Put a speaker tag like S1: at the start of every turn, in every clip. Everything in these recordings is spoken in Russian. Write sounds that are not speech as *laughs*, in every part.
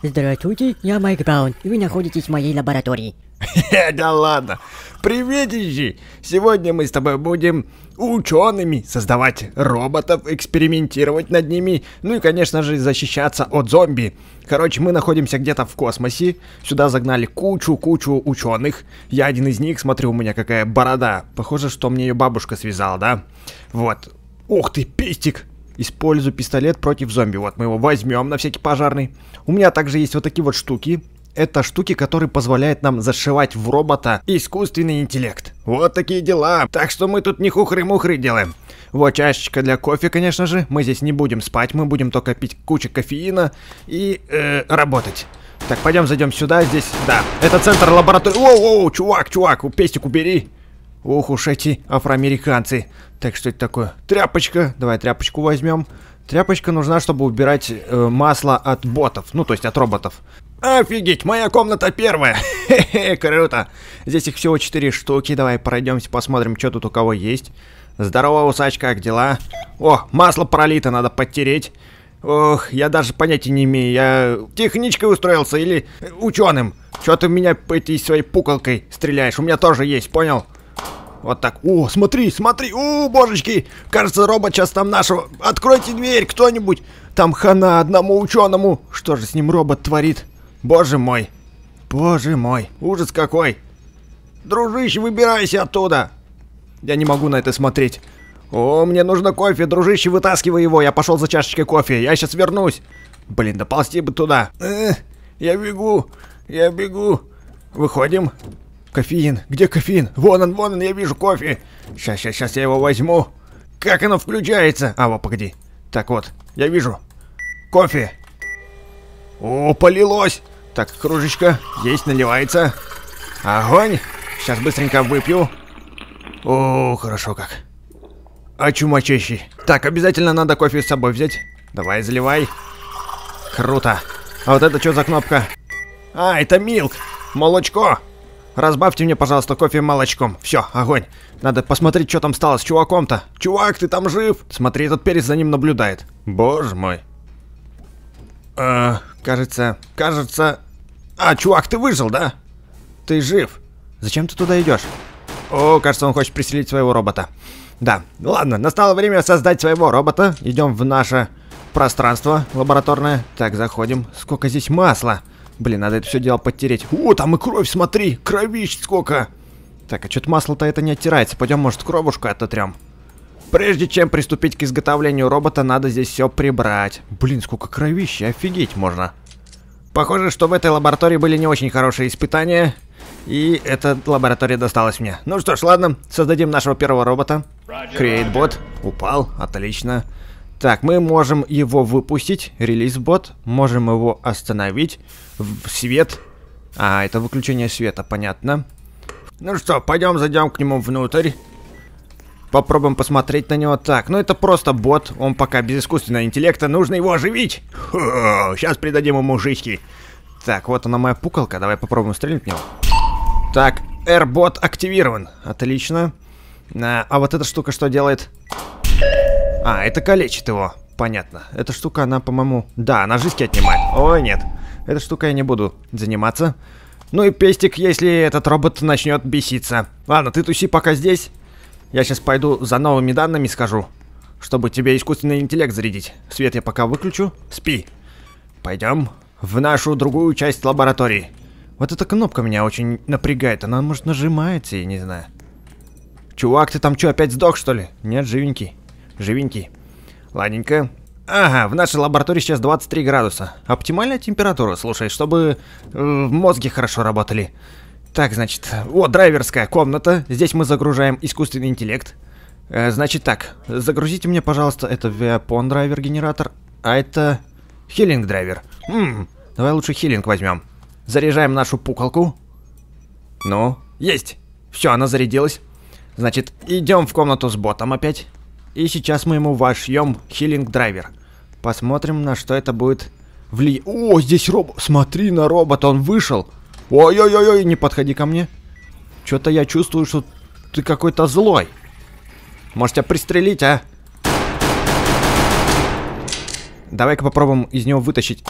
S1: Здравствуйте, я Майк Браун, и вы находитесь в моей лаборатории. *laughs*
S2: Да ладно. Приветище! Сегодня мы с тобой будем учеными создавать роботов, экспериментировать над ними, ну и, конечно же, защищаться от зомби. Короче, мы находимся где-то в космосе. Сюда загнали кучу-кучу ученых. Я один из них, смотрю, у меня какая борода. Похоже, что мне ее бабушка связала, да? Вот. Ух ты, пестик! Использую пистолет против зомби. Вот мы его возьмем на всякий пожарный. У меня также есть вот такие вот штуки. Это штуки, которые позволяют нам зашивать в робота искусственный интеллект. Вот такие дела. Так что мы тут не хухры-мухры делаем. Вот чашечка для кофе, конечно же. Мы здесь не будем спать, мы будем только пить кучу кофеина и э, работать. Так, пойдем зайдем сюда, здесь, да. Это центр лаборатории. Воу-воу, чувак, чувак, пестик убери. Ох уж эти афроамериканцы. Так, что это такое? Тряпочка. Давай тряпочку возьмем. Тряпочка нужна, чтобы убирать э, масло от ботов, ну, то есть от роботов. Офигеть, моя комната первая. Хе-хе, круто. Здесь их всего 4 штуки. Давай пройдемся, посмотрим, что тут у кого есть. Здорово, усачка, как дела? О, масло пролито, надо подтереть. Ох, я даже понятия не имею, я техничкой устроился или ученым. Чё ты меня этой своей пуколкой стреляешь? У меня тоже есть, понял? Вот так. О, смотри, смотри. О, божечки. Кажется, робот сейчас там нашего. Откройте дверь, кто-нибудь. Там хана одному ученому. Что же с ним робот творит? Боже мой. Боже мой. Ужас какой. Дружище, выбирайся оттуда. Я не могу на это смотреть. О, мне нужно кофе, дружище, вытаскивай его. Я пошел за чашечкой кофе. Я сейчас вернусь. Блин, да ползти бы туда. Эх, я бегу. Я бегу. Выходим. Кофеин. Где кофеин? Вон он, вон он, я вижу кофе. Сейчас, сейчас, сейчас я его возьму. Как оно включается? А, вот, погоди. Так вот, я вижу. Кофе. О, полилось. Так, кружечка. Есть, наливается. Огонь. Сейчас быстренько выпью. О, хорошо как. А чумачащий. Так, обязательно надо кофе с собой взять. Давай, заливай. Круто. А вот это что за кнопка? А, это милк. Молочко. Разбавьте мне, пожалуйста, кофе молочком. Все, огонь. Надо посмотреть, что там стало с чуваком-то. Чувак, ты там жив? Смотри, этот перец за ним наблюдает. Боже мой. Э, кажется, кажется... А, чувак, ты выжил, да? Ты жив. Зачем ты туда идешь? О, кажется, он хочет приселить своего робота. Да, ладно, настало время создать своего робота. Идем в наше пространство лабораторное. Так, заходим. Сколько здесь масла? Блин, надо это все дело подтереть. О, там и кровь, смотри, кровищ сколько. Так, а что-то масло-то это не оттирается. Пойдем, может, кровушку ототрем. Прежде чем приступить к изготовлению робота, надо здесь все прибрать. Блин, сколько кровища, офигеть можно. Похоже, что в этой лаборатории были не очень хорошие испытания. И эта лаборатория досталась мне. Ну что ж, ладно, создадим нашего первого робота. Create bot. Упал, отлично. Так, мы можем его выпустить, релиз-бот, можем его остановить, в свет. А, это выключение света, понятно. Ну что, пойдем зайдем к нему внутрь. Попробуем посмотреть на него. Так, ну это просто бот, он пока без искусственного интеллекта, нужно его оживить. Фу, сейчас придадим ему жички. Так, вот она моя пукалка, давай попробуем стрелять в него. Так, R-бот активирован, отлично. А, а вот эта штука что делает? А, это калечит его. Понятно. Эта штука, она, по-моему... Да, она жизни отнимает. Ой, нет. Эта штука я не буду заниматься. Ну и пестик, если этот робот начнет беситься. Ладно, ты туси пока здесь. Я сейчас пойду за новыми данными скажу. Чтобы тебе искусственный интеллект зарядить. Свет я пока выключу. Спи. Пойдем в нашу другую часть лаборатории. Вот эта кнопка меня очень напрягает. Она, может, нажимается, я не знаю. Чувак, ты там что, опять сдох, что ли? Нет, живенький. Живенький. Ладненько. Ага, в нашей лаборатории сейчас 23 градуса. Оптимальная температура, слушай, чтобы э, мозги хорошо работали. Так, значит, о, драйверская комната. Здесь мы загружаем искусственный интеллект. Э, значит так, загрузите мне, пожалуйста, это Weapon драйвер генератор, а это хилинг драйвер. Ммм, давай лучше хилинг возьмем. Заряжаем нашу пукалку. Ну, есть. Все, она зарядилась. Значит, идем в комнату с ботом опять. И сейчас мы ему вошьем хилинг драйвер. Посмотрим, на что это будет влиять. О, здесь робот. Смотри на робота, он вышел. Ой-ой-ой, не подходи ко мне. Что-то я чувствую, что ты какой-то злой. Может тебя пристрелить, а? Давай-ка попробуем из него вытащить.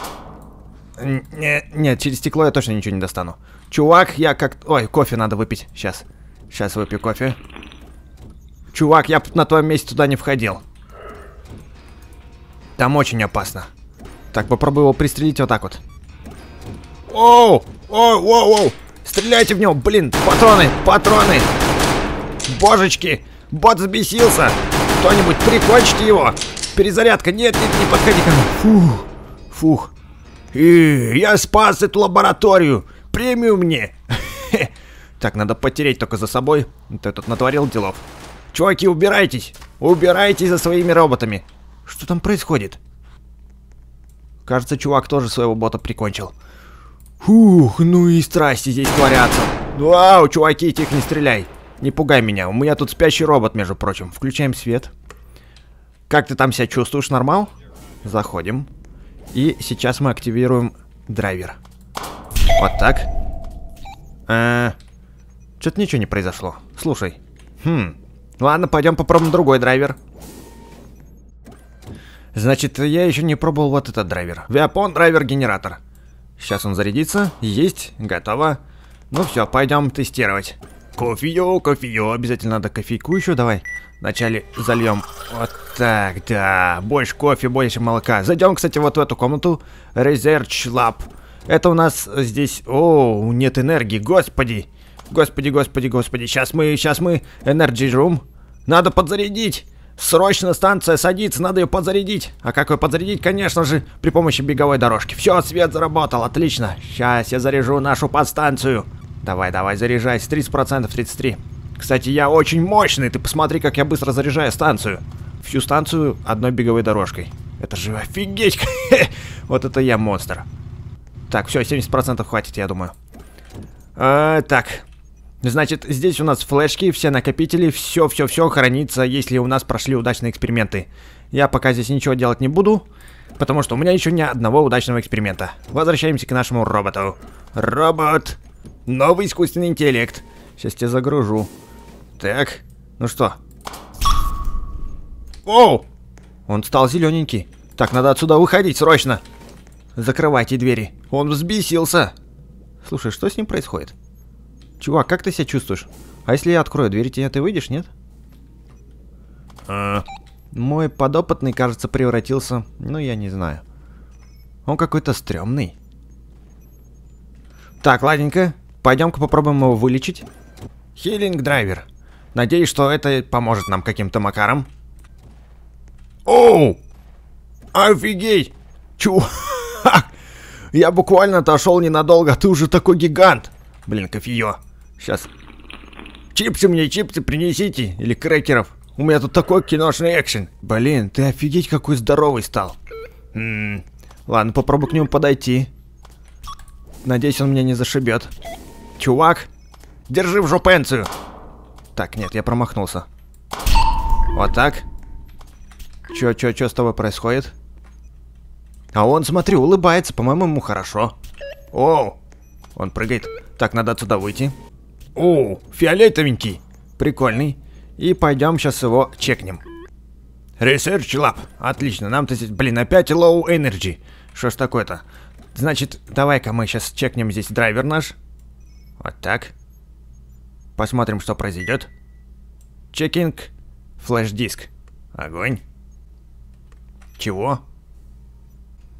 S2: Не, нет, через стекло я точно ничего не достану. Чувак, я как... Ой, кофе надо выпить. Сейчас. Сейчас выпью кофе. Чувак, я на твоем месте туда не входил. Там очень опасно. Так, попробую его пристрелить вот так вот. Оу! Оу, оу, оу! Стреляйте в него, блин! Патроны! Патроны! Божечки! Бот взбесился! Кто-нибудь прикончите его! Перезарядка! Нет, нет, не подходи ко мне! Фух! Фух! И я спас эту лабораторию! Премию мне! *laughs* Так, надо потереть только за собой. Ты тут натворил делов. Чуваки, убирайтесь! Убирайтесь за своими роботами! Что там происходит? Кажется, чувак тоже своего бота прикончил. Фух, ну и страсти здесь творятся. Вау, чуваки, тихо, не стреляй. Не пугай меня, у меня тут спящий робот, между прочим. Включаем свет. Как ты там себя чувствуешь, нормал? Заходим. И сейчас мы активируем драйвер. Вот так. Э Что-то ничего не произошло. Слушай. Хм. Ладно, пойдем попробуем другой драйвер. Значит, я еще не пробовал вот этот драйвер. Виапон драйвер-генератор. Сейчас он зарядится. Есть. Готово. Ну все, пойдем тестировать. Кофею, кофею. Обязательно надо кофейку еще. Давай. Вначале зальем. Вот так, да. Больше кофе, больше молока. Зайдем, кстати, вот в эту комнату. Research Lab. Это у нас здесь... О, нет энергии, господи. Господи, господи, господи. Сейчас мы, сейчас мы... Energy Room. Надо подзарядить. Срочно станция садится, надо ее подзарядить. А как ее подзарядить? Конечно же, при помощи беговой дорожки. Все, свет заработал, отлично. Сейчас я заряжу нашу подстанцию. Давай, давай, заряжайся. 30%, 33. Кстати, я очень мощный. Ты посмотри, как я быстро заряжаю станцию. Всю станцию одной беговой дорожкой. Это же офигеть. *laughs* вот это я монстр. Так, все, 70% хватит, я думаю. А, так, Значит, здесь у нас флешки, все накопители, все-все-все хранится, если у нас прошли удачные эксперименты. Я пока здесь ничего делать не буду, потому что у меня еще ни одного удачного эксперимента. Возвращаемся к нашему роботу. Робот! Новый искусственный интеллект. Сейчас тебя загружу. Так, ну что? Оу! Он стал зелененький. Так, надо отсюда выходить срочно. Закрывайте двери. Он взбесился. Слушай, что с ним происходит? Чувак, как ты себя чувствуешь? А если я открою дверь, тебе ты выйдешь, нет? А... Мой подопытный, кажется, превратился... Ну, я не знаю. Он какой-то стрёмный. Так, ладненько. Пойдем-ка попробуем его вылечить. Хилинг драйвер. Надеюсь, что это поможет нам каким-то макаром. Оу! Офигеть! Чувак! *laughs* Я буквально отошел ненадолго, а ты уже такой гигант. Блин, кофеё. Сейчас. Чипсы мне, чипсы принесите. Или крекеров. У меня тут такой киношный экшен. Блин, ты офигеть какой здоровый стал. М -м. Ладно, попробую к нему подойти. Надеюсь, он меня не зашибет. Чувак, держи в жопенцию. Так, нет, я промахнулся. Вот так. Чё, чё, чё с тобой происходит? А он, смотри, улыбается, по-моему, ему хорошо. О, он прыгает. Так, надо отсюда выйти. О, фиолетовенький. Прикольный. И пойдем сейчас его чекнем. Research Lab. Отлично, нам-то здесь, блин, опять low energy. Что ж такое-то? Значит, давай-ка мы сейчас чекнем здесь драйвер наш. Вот так. Посмотрим, что произойдет. Чекинг. Флеш-диск. Огонь. Чего?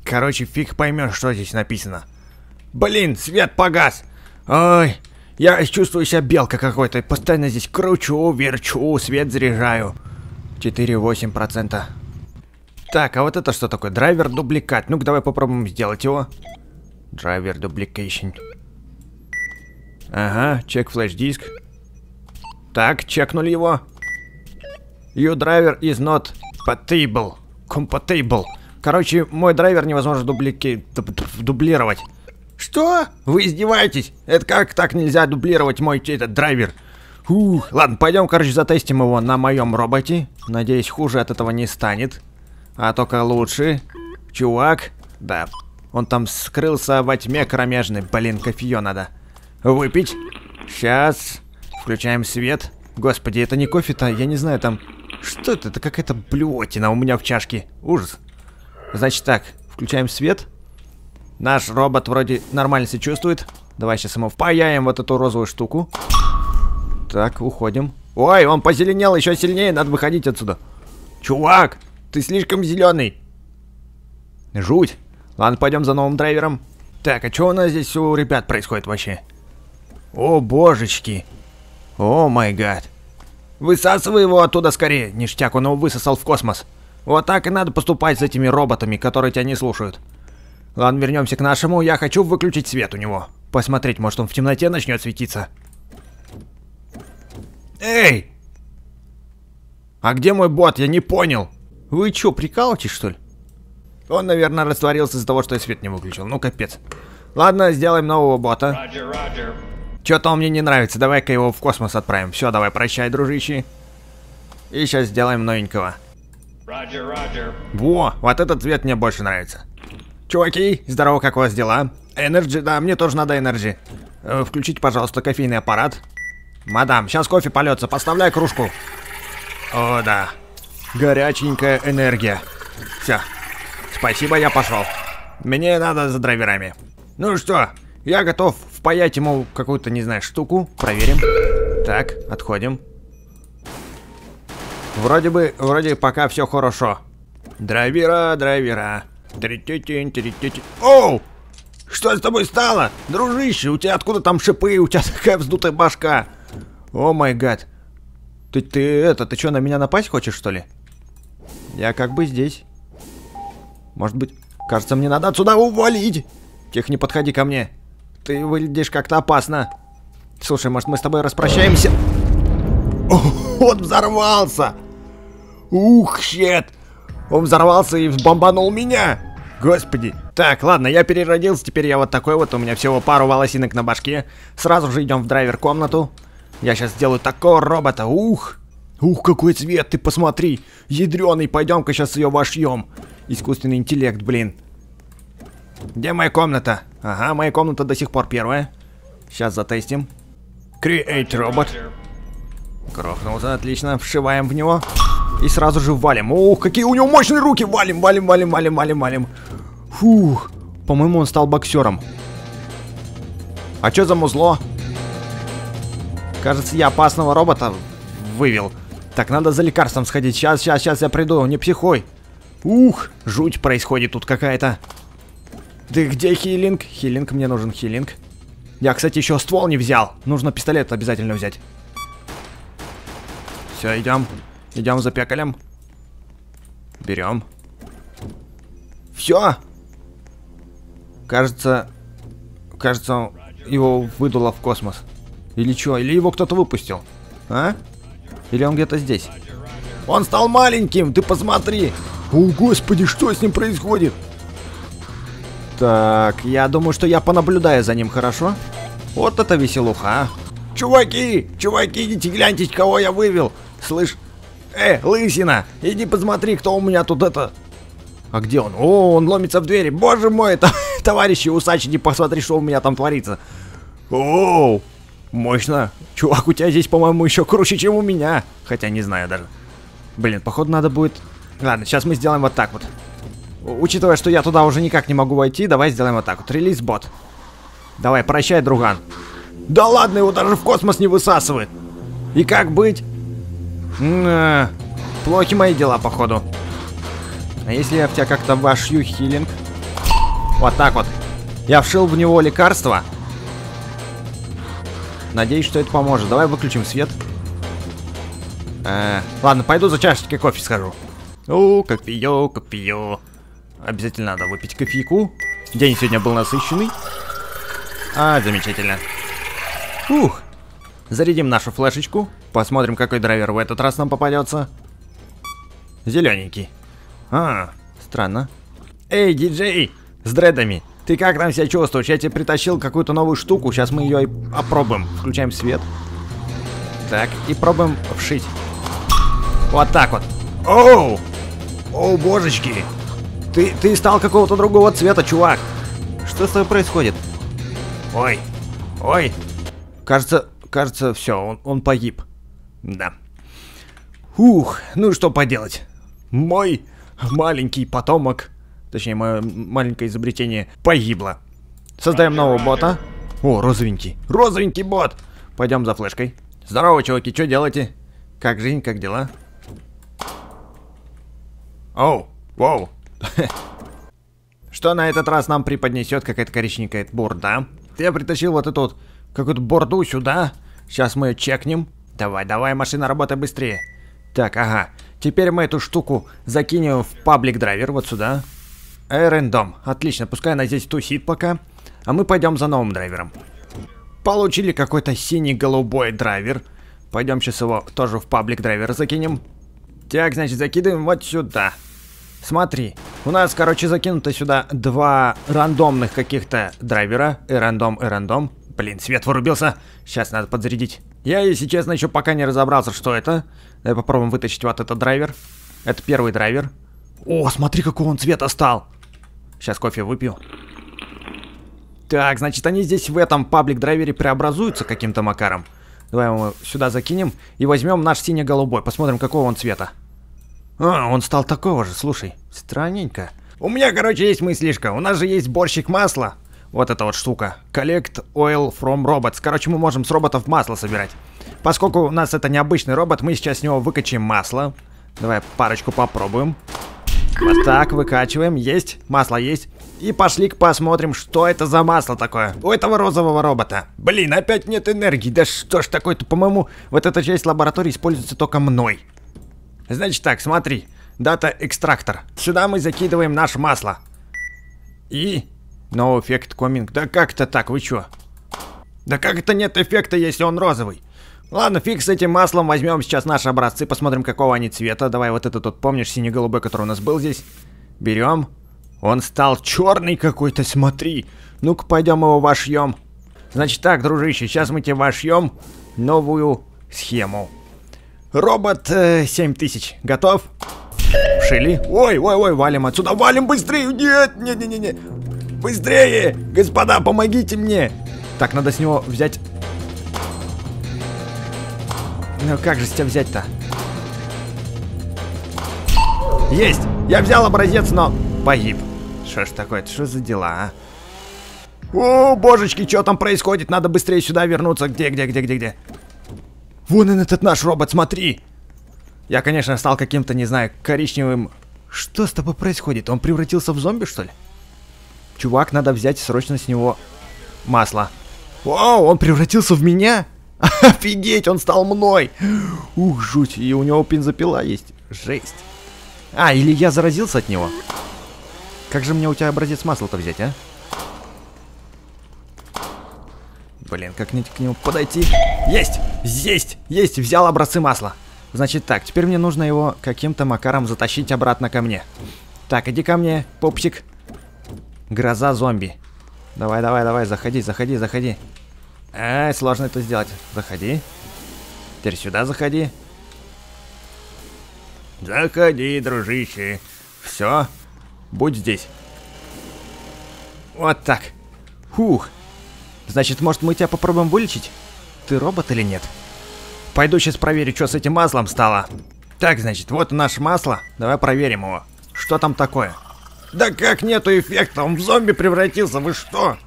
S2: Короче, фиг поймешь, что здесь написано. Блин, свет погас. Ой, я чувствую себя белка какой-то. Постоянно здесь кручу, верчу, свет заряжаю. 4,8%. Так, а вот это что такое? Драйвер дубликат. Ну-ка, давай попробуем сделать его. Driver duplication. Ага, check flash disk. Так, чекнули его. Your driver is not compatible. Compatible. Короче, мой драйвер невозможно дублики... дублировать. Что? Вы издеваетесь? Это как так нельзя дублировать мой этот драйвер? Ух, ладно, пойдем, короче, затестим его на моем роботе. Надеюсь, хуже от этого не станет. А только лучше. Чувак. Да, он там скрылся во тьме кромежной. Блин, кофеё надо. Выпить. Сейчас. Включаем свет. Господи, это не кофе-то, я не знаю, там... Что это? Это какая-то блюотина у меня в чашке. Ужас. Значит так, включаем свет. Наш робот вроде нормально себя чувствует. Давай сейчас ему впаяем вот эту розовую штуку. Так, уходим. Ой, он позеленел еще сильнее, надо выходить отсюда. Чувак, ты слишком зеленый. Жуть. Ладно, пойдем за новым драйвером. Так, а что у нас здесь у ребят происходит вообще? О, божечки. О, май гад. Высасывай его оттуда скорее. Ништяк, он его высосал в космос. Вот так и надо поступать с этими роботами, которые тебя не слушают. Ладно, вернемся к нашему. Я хочу выключить свет у него. Посмотреть, может он в темноте начнет светиться. Эй! А где мой бот? Я не понял. Вы что, прикалываетесь, что ли? Он, наверное, растворился из-за того, что я свет не выключил. Ну, капец. Ладно, сделаем нового бота. Что-то он мне не нравится. Давай-ка его в космос отправим. Все, давай, прощай, дружище. И сейчас сделаем новенького. Во, вот этот цвет мне больше нравится. Чуваки, здорово, как у вас дела? Energy, да, мне тоже надо energy. Э, включите, пожалуйста, кофейный аппарат. Мадам, сейчас кофе полется, поставляй кружку. О, да. Горяченькая энергия. Все. Спасибо, я пошел. Мне надо за драйверами. Ну что, я готов впаять ему какую-то, не знаю, штуку. Проверим. Так, отходим. Вроде бы, вроде пока все хорошо. Драйвера, драйвера. Оу! Что с тобой стало? Дружище, у тебя откуда там шипы? У тебя такая вздутая башка. О май гад. Ты, ты это, ты что, на меня напасть хочешь, что ли? Я как бы здесь. Может быть, кажется, мне надо отсюда увалить. Тихо, не подходи ко мне. Ты выглядишь как-то опасно. Слушай, может, мы с тобой распрощаемся? О, *laughs* он взорвался! Ух, щет! Он взорвался и бомбанул меня! Господи. Так, ладно, я переродился, теперь я вот такой вот, у меня всего пару волосинок на башке. Сразу же идем в драйвер-комнату. Я сейчас сделаю такого робота, ух! Ух, какой цвет, ты посмотри! Ядреный, пойдем-ка сейчас ее вошьем. Искусственный интеллект, блин. Где моя комната? Ага, моя комната до сих пор первая. Сейчас затестим. Create робот. Крохнулся, отлично, вшиваем в него. И сразу же валим. Ух, какие у него мощные руки! Валим, валим, валим, валим, валим, валим. Фух. По-моему, он стал боксером. А что за музло? Кажется, я опасного робота вывел. Так, надо за лекарством сходить. Сейчас, сейчас, сейчас я приду. Не психой. Ух, жуть происходит тут какая-то. Ты где хилинг? Хилинг, мне нужен хилинг. Я, кстати, еще ствол не взял. Нужно пистолет обязательно взять. Все, идем. Идем за пекалем. Берем. Все. Кажется, кажется, его выдуло в космос. Или что? Или его кто-то выпустил? А? Или он где-то здесь? Он стал маленьким, ты посмотри. О, господи, что с ним происходит? Так, я думаю, что я понаблюдаю за ним, хорошо? Вот это веселуха, а. Чуваки, чуваки, идите гляньте, кого я вывел. Слышь, э, лысина, иди посмотри, кто у меня тут это... А где он? О, он ломится в двери. Боже мой, это *laughs* товарищи усачи, иди посмотри, что у меня там творится. Оу, мощно. Чувак, у тебя здесь, по-моему, еще круче, чем у меня. Хотя не знаю даже. Блин, походу надо будет... Ладно, сейчас мы сделаем вот так вот. Учитывая, что я туда уже никак не могу войти, давай сделаем вот так вот. Релиз бот. Давай, прощай, друган. Да ладно, его даже в космос не высасывает. И как быть? Плохи мои дела, походу. А если я в тебя как-то вошью хилинг? Вот так вот. Я вшил в него лекарство. Надеюсь, что это поможет. Давай выключим свет. -э, ладно, пойду за чашечкой кофе схожу. О, кофеё, кофеё. Обязательно надо выпить кофейку. День сегодня был насыщенный. А, замечательно. Ух. Зарядим нашу флешечку. Посмотрим, какой драйвер в этот раз нам попадется. Зелененький. А, странно. Эй, диджей, с дредами. Ты как там себя чувствуешь? Я тебе притащил какую-то новую штуку. Сейчас мы ее опробуем. Включаем свет. Так, и пробуем вшить. Вот так вот. Оу! О, божечки! Ты, ты стал какого-то другого цвета, чувак! Что с тобой происходит? Ой, ой! Кажется, кажется, все, он, он погиб. Да. Ух, ну что поделать. Мой маленький потомок точнее, мое маленькое изобретение погибло. Создаем нового бота. О, розовенький. Розовенький бот. Пойдем за флешкой. Здорово, чуваки, что делаете? Как жизнь, как дела? Оу, воу. *laughs* Что на этот раз нам преподнесет какая-то коричневая бурда? Я притащил вот эту вот какую-то борду сюда. Сейчас мы ее чекнем. Давай, давай, машина, работай быстрее. Так, ага. Теперь мы эту штуку закинем в паблик драйвер вот сюда. Рендом. Отлично, пускай она здесь тусит пока. А мы пойдем за новым драйвером. Получили какой-то синий-голубой драйвер. Пойдем сейчас его тоже в паблик драйвер закинем. Так, значит, закидываем вот сюда. Смотри, у нас, короче, закинуто сюда два рандомных каких-то драйвера. И рандом, и рандом. Блин, свет вырубился. Сейчас надо подзарядить. Я, если честно, еще пока не разобрался, что это. Давай попробуем вытащить вот этот драйвер. Это первый драйвер. О, смотри, какого он цвета стал. Сейчас кофе выпью. Так, значит, они здесь в этом паблик-драйвере преобразуются каким-то макаром. Давай его сюда закинем и возьмем наш сине-голубой. Посмотрим, какого он цвета. А, он стал такого же, слушай. Странненько. У меня, короче, есть мыслишка. У нас же есть борщик масла. Вот эта вот штука. Collect oil from robots. Короче, мы можем с роботов масло собирать. Поскольку у нас это необычный робот, мы сейчас с него выкачаем масло. Давай парочку попробуем. Вот так, выкачиваем. Есть, масло есть. И пошли-ка посмотрим, что это за масло такое у этого розового робота. Блин, опять нет энергии. Да что ж такое-то, по-моему, вот эта часть лаборатории используется только мной. Значит так, смотри. Дата экстрактор. Сюда мы закидываем наше масло. И... No эффект коминг. Да как это так, вы чё? Да как это нет эффекта, если он розовый? Ладно, фиг с этим маслом, возьмем сейчас наши образцы, посмотрим, какого они цвета. Давай вот этот вот, помнишь, синий-голубой, который у нас был здесь? Берем. Он стал черный какой-то, смотри. Ну-ка, пойдем его вошьем. Значит так, дружище, сейчас мы тебе вошьем новую схему. Робот э, 7000. Готов? Шили. Ой, ой, ой, валим отсюда. Валим быстрее. Нет, нет, нет, нет, нет. Быстрее! Господа, помогите мне! Так, надо с него взять... Ну как же с тебя взять-то? Есть! Я взял образец, но погиб. Что ж такое? Что за дела, а? О, божечки, что там происходит? Надо быстрее сюда вернуться. Где, где, где, где, где? Вон он, этот наш робот, смотри! Я, конечно, стал каким-то, не знаю, коричневым... Что с тобой происходит? Он превратился в зомби, что ли? Чувак, надо взять срочно с него масло. Вау, он превратился в меня? *laughs* Офигеть, он стал мной! Ух, жуть, и у него бензопила есть. Жесть. А, или я заразился от него? Как же мне у тебя образец масла-то взять, а? Блин, как мне к нему подойти? Есть! Есть! Есть! Взял образцы масла. Значит так, теперь мне нужно его каким-то макаром затащить обратно ко мне. Так, иди ко мне, пупсик. Гроза зомби. Давай, давай, давай, заходи, заходи, заходи. Эй, сложно это сделать. Заходи. Теперь сюда заходи. Заходи, дружище. Все, будь здесь. Вот так. Фух. Значит, может мы тебя попробуем вылечить? Ты робот или нет? Пойду сейчас проверю, что с этим маслом стало. Так, значит, вот наше масло. Давай проверим его. Что там такое? Да как нету эффекта? Он в зомби превратился, вы что?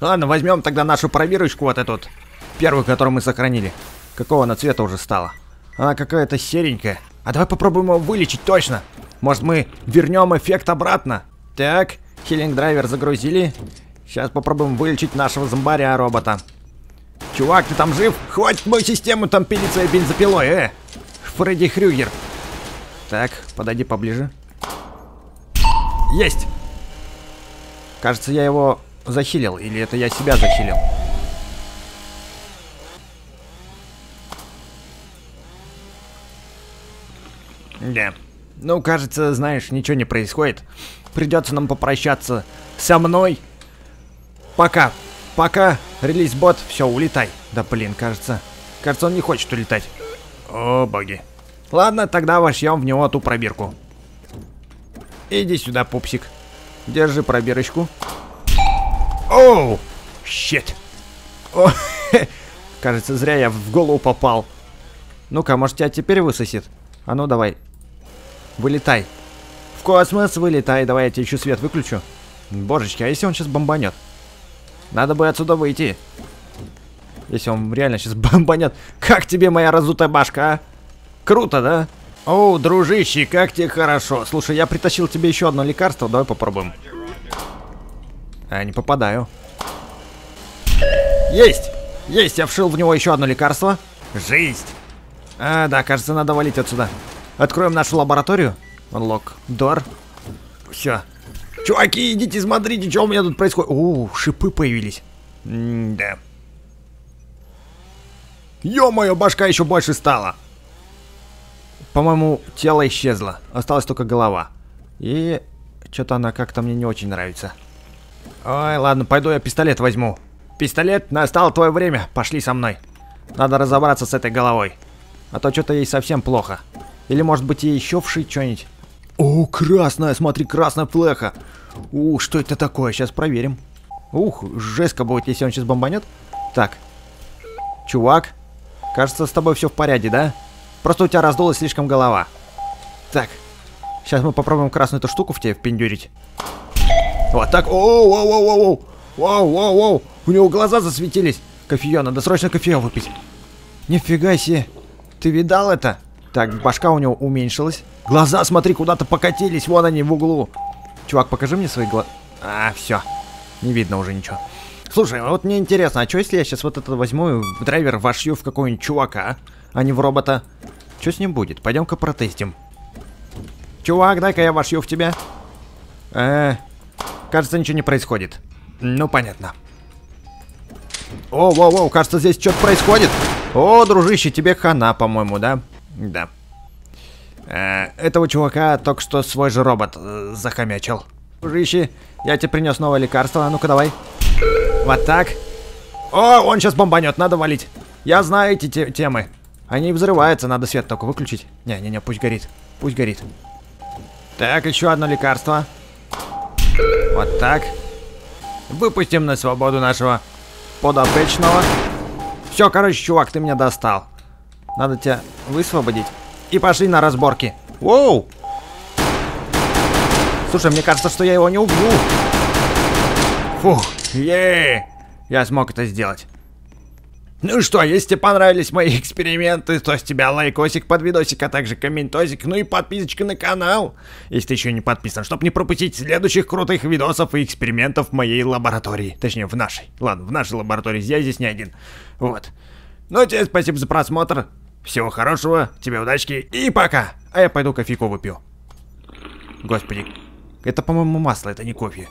S2: Ладно, возьмем тогда нашу проверочку вот эту. Первую, которую мы сохранили. Какого она цвета уже стала? Она какая-то серенькая. А давай попробуем его вылечить точно. Может мы вернем эффект обратно? Так, хилинг драйвер загрузили. Сейчас попробуем вылечить нашего зомбаря робота. Чувак, ты там жив? Хватит мою систему там пилить своей бензопилой, э! Фредди Хрюгер. Так, подойди поближе. Есть! Кажется, я его захилил, или это я себя захилил. Да. Ну, кажется, знаешь, ничего не происходит. Придется нам попрощаться со мной. Пока. Пока. Релиз-бот. Все, улетай. Да блин, кажется. Кажется, он не хочет улетать. О, боги. Ладно, тогда вошьем в него ту пробирку. Иди сюда, пупсик. Держи пробирочку. Оу! Щит. *laughs* Кажется, зря я в голову попал. Ну-ка, может тебя теперь высосет? А ну давай. Вылетай. космос вылетай. Давай я тебе еще свет выключу. Божечки, а если он сейчас бомбанет? Надо бы отсюда выйти. Если он реально сейчас *laughs* бомбанет. Как тебе моя разутая башка, а? Круто, да? О, дружище, как тебе хорошо. Слушай, я притащил тебе еще одно лекарство. Давай попробуем. А, не попадаю. Есть! Есть, я вшил в него еще одно лекарство. Жизнь! А, да, кажется, надо валить отсюда. Откроем нашу лабораторию. Unlock door. Все. Чуваки, идите смотрите, что у меня тут происходит. О, шипы появились. М да. Ё-моё, башка еще больше стала. По-моему, тело исчезло. Осталась только голова. И что-то она как-то мне не очень нравится. Ой, ладно, пойду я пистолет возьму. Пистолет, настало твое время. Пошли со мной. Надо разобраться с этой головой. А то что-то ей совсем плохо. Или может быть ей еще вшить что-нибудь. О, красная, смотри, красная флеха. Ух, что это такое? Сейчас проверим. Ух, жестко будет, если он сейчас бомбанет. Так. Чувак, кажется, с тобой все в порядке, да? Просто у тебя раздулась слишком голова. Так. Сейчас мы попробуем красную эту штуку в тебе впендюрить. Вот так. Оу, оу, оу, оу. Вау, вау, вау. У него глаза засветились. Кофеё, надо срочно кофе выпить. Нифига себе. Ты видал это? Так, башка у него уменьшилась. Глаза, смотри, куда-то покатились. Вон они в углу. Чувак, покажи мне свои глаза. А, все. Не видно уже ничего. Слушай, вот мне интересно, а что если я сейчас вот это возьму в драйвер вошью в какого-нибудь чувака, а не в робота? Что с ним будет? Пойдем-ка протестим. Чувак, дай-ка я вошью в тебя. Э, кажется, ничего не происходит. Ну, понятно. О, воу, воу, кажется, здесь что-то происходит. О, дружище, тебе хана, по-моему, да? Да. Э, этого чувака только что свой же робот э, захомячил. Дружище, я тебе принес новое лекарство. А ну-ка, давай. Вот так. О, он сейчас бомбанет, надо валить. Я знаю эти те темы. Они взрываются, надо свет только выключить. Не-не-не, пусть горит. Пусть горит. Так, еще одно лекарство. Вот так. Выпустим на свободу нашего подопечного. Все, короче, чувак, ты меня достал. Надо тебя высвободить. И пошли на разборки. Воу! Слушай, мне кажется, что я его не убью. Фух, е Я смог это сделать. Ну что, если тебе понравились мои эксперименты, то с тебя лайкосик под видосик, а также комментосик, ну и подписочка на канал, если ты еще не подписан, чтобы не пропустить следующих крутых видосов и экспериментов в моей лаборатории. Точнее, в нашей. Ладно, в нашей лаборатории, я здесь не один. Вот. Ну, а тебе спасибо за просмотр. Всего хорошего, тебе удачки и пока. А я пойду кофейку выпью. Господи, это, по-моему, масло, это не кофе.